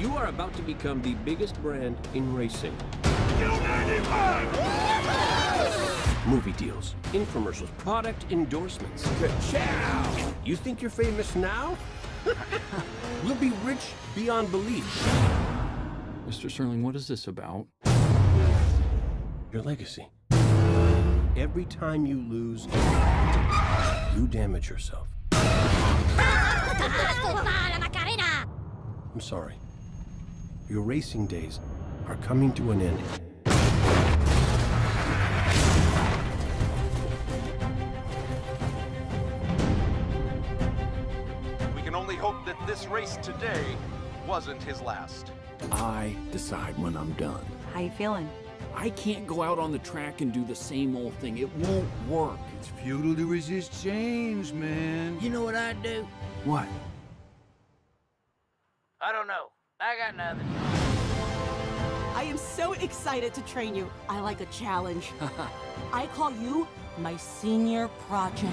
You are about to become the biggest brand in racing. Movie deals, infomercials, product endorsements. Ka-chow! You think you're famous now? we'll be rich beyond belief. Mr. Sterling, what is this about? Your legacy. Every time you lose, you damage yourself. I'm sorry. Your racing days are coming to an end. We can only hope that this race today wasn't his last. I decide when I'm done. How you feeling? I can't go out on the track and do the same old thing. It won't work. It's futile to resist change, man. You know what I'd do? What? I don't know. I got nothing. I am so excited to train you. I like a challenge. I call you my senior project.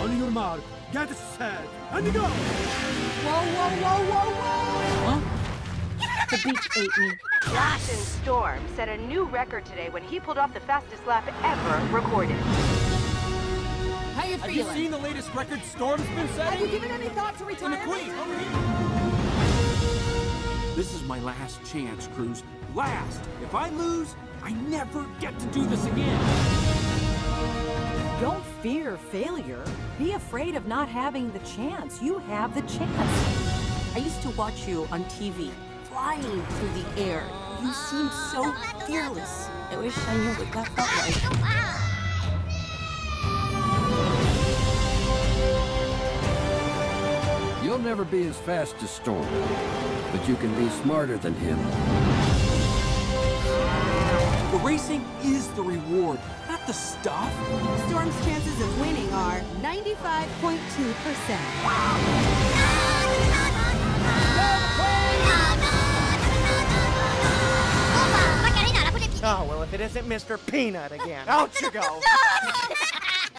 On your mark, get set, and go! Whoa, whoa, whoa, whoa, whoa! The beach ate me. Jackson Storm set a new record today when he pulled off the fastest lap ever recorded. How you feeling? Have you seen the latest record Storm's been Have you given any thought to And the retirement? Queen, over here. This my last chance, Cruz. Last. If I lose, I never get to do this again. Don't fear failure. Be afraid of not having the chance. You have the chance. I used to watch you on TV, flying through the air. You seemed so fearless. I wish I knew what that felt like. You'll never be as fast as Storm, but you can be smarter than him. The racing is the reward, not the stuff. Storm's chances of winning are 95.2%. Oh, well, if it isn't Mr. Peanut again. Out you go!